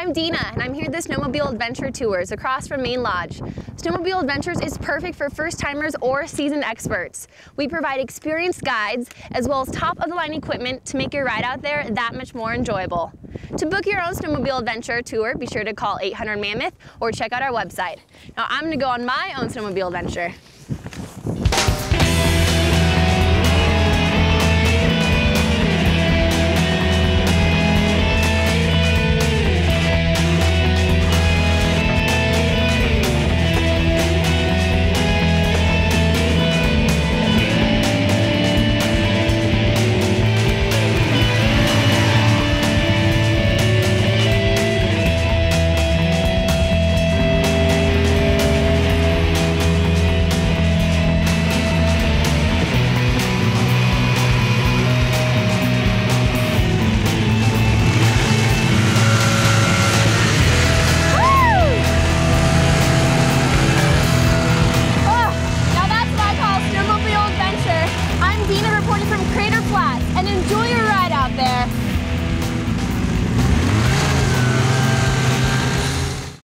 I'm Dina, and I'm here at the Snowmobile Adventure Tours across from Main Lodge. Snowmobile Adventures is perfect for first-timers or seasoned experts. We provide experienced guides as well as top-of-the-line equipment to make your ride out there that much more enjoyable. To book your own Snowmobile Adventure tour, be sure to call 800 Mammoth or check out our website. Now I'm going to go on my own snowmobile adventure.